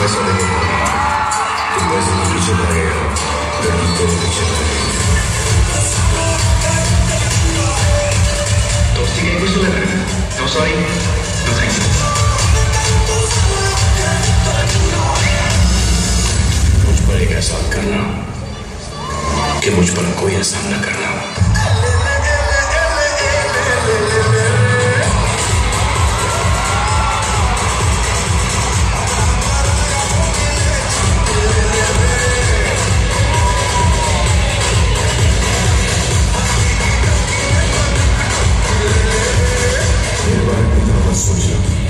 beso de mi Tu beso de No soy No soy Muchas gracias al carnal Que muchas gracias